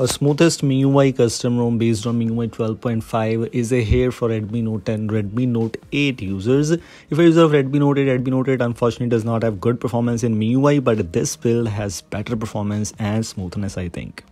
A smoothest MIUI custom ROM based on MIUI 12.5 is a here for Redmi Note 10 Redmi Note 8 users. If a user of Redmi Note 8, Redmi Note 8 unfortunately does not have good performance in MIUI, but this build has better performance and smoothness, I think.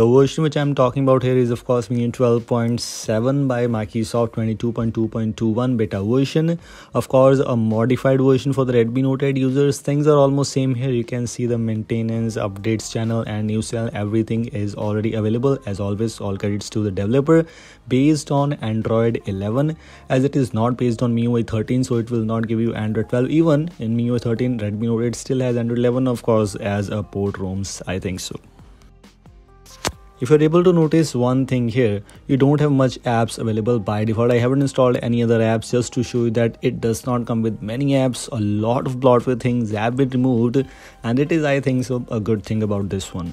The version which I'm talking about here is of course MIUI 12.7 by Microsoft 22.2.21 beta version. Of course, a modified version for the Redmi Note 8 users. Things are almost same here. You can see the maintenance, updates channel and new cell. Everything is already available. As always, all credits to the developer. Based on Android 11 as it is not based on MIUI 13 so it will not give you Android 12. Even in MIUI 13, Redmi Note 8 still has Android 11 of course as a port ROMs. I think so. If you're able to notice one thing here, you don't have much apps available by default. I haven't installed any other apps just to show you that it does not come with many apps. A lot of bloatware things have been removed and it is I think so a good thing about this one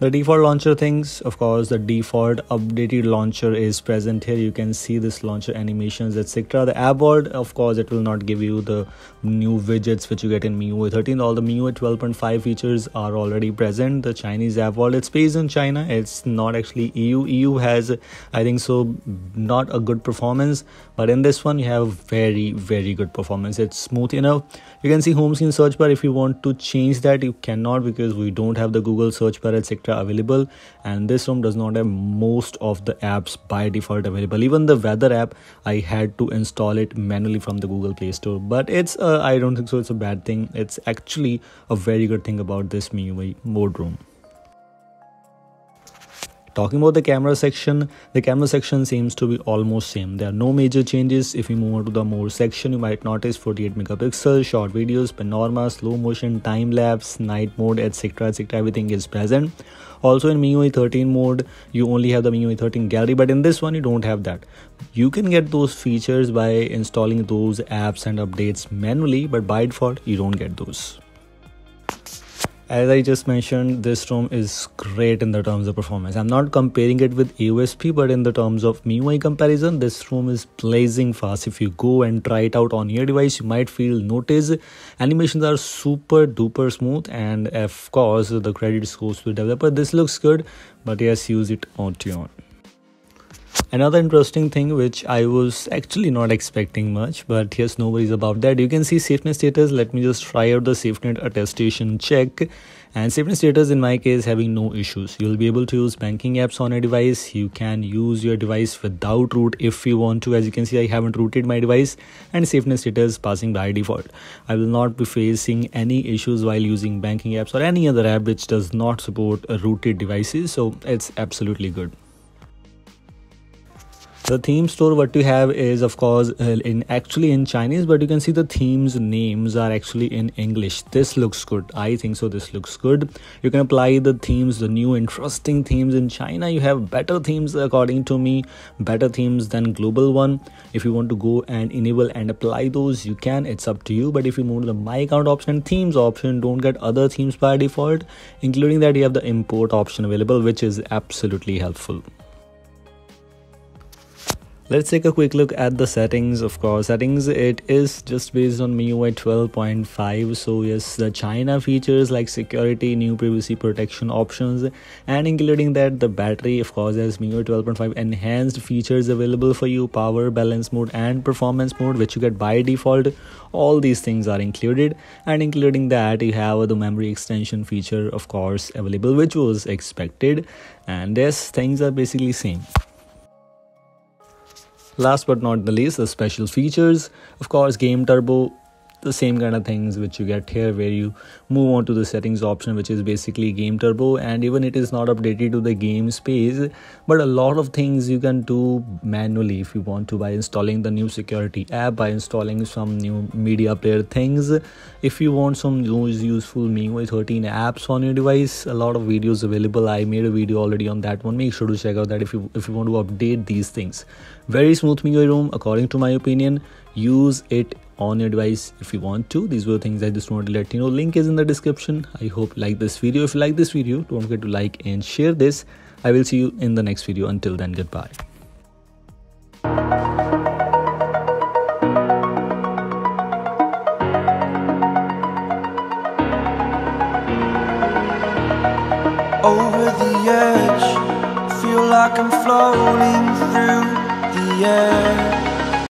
the default launcher things of course the default updated launcher is present here. You can see this launcher animations etc the app world of course it will not give you the new widgets which you get in MIUI 13 all the MIUI 12.5 features are already present. The Chinese app world it's based in China. It's not actually EU EU has I think so not a good performance. But in this one you have very very good performance. It's smooth enough. You can see home screen search bar. If you want to change that you cannot because we don't have the Google search bar etc available and this ROM does not have most of the apps by default available. Even the weather app i had to install it manually from the google play store. But it's uh, i don't think so it's a bad thing. It's actually a very good thing about this MIUI mode ROM talking about the camera section the camera section seems to be almost same. There are no major changes. If we move on to the more section you might notice 48 megapixels short videos panorama slow motion time lapse night mode etc etc everything is present. Also in MIUI 13 mode you only have the MIUI 13 gallery but in this one you don't have that. You can get those features by installing those apps and updates manually but by default you don't get those as I just mentioned, this ROM is great in the terms of performance. I'm not comparing it with AOSP, but in the terms of MIUI comparison, this ROM is blazing fast. If you go and try it out on your device, you might feel notice animations are super duper smooth, and of course, the credit goes to the developer. This looks good, but yes, use it on your Another interesting thing which I was actually not expecting much, but yes, no worries about that. You can see SafetyNet status. Let me just try out the SafetyNet attestation check. And SafetyNet status in my case having no issues. You'll be able to use banking apps on a device. You can use your device without root if you want to. As you can see, I haven't rooted my device and SafetyNet status passing by default. I will not be facing any issues while using banking apps or any other app which does not support rooted devices. So it's absolutely good the theme store what you have is of course uh, in actually in chinese but you can see the themes names are actually in english. This looks good. I think so this looks good. You can apply the themes the new interesting themes in china. You have better themes according to me better themes than global one. If you want to go and enable and apply those you can. It's up to you. But if you move to the my account option themes option don't get other themes by default including that you have the import option available which is absolutely helpful let's take a quick look at the settings of course. Settings it is just based on MIUI 12.5 so yes the China features like security new privacy protection options and including that the battery of course has MIUI 12.5 enhanced features available for you. Power balance mode and performance mode which you get by default. All these things are included. And including that you have the memory extension feature of course available which was expected. And yes things are basically same Last but not the least, the special features. Of course, Game Turbo the same kind of things which you get here where you move on to the settings option which is basically game turbo. And even it is not updated to the game space but a lot of things you can do manually if you want to by installing the new security app by installing some new media player things. If you want some news useful MIUI 13 apps on your device a lot of videos available. I made a video already on that one. Make sure to check out that if you if you want to update these things. Very smooth MIUI ROM according to my opinion. Use it on your device if you want to. These were things i just wanted to let you know. Link is in the description. I hope like this video. If you like this video don't forget to like and share this. I will see you in the next video. Until then goodbye. Over the edge Feel like I'm floating through the air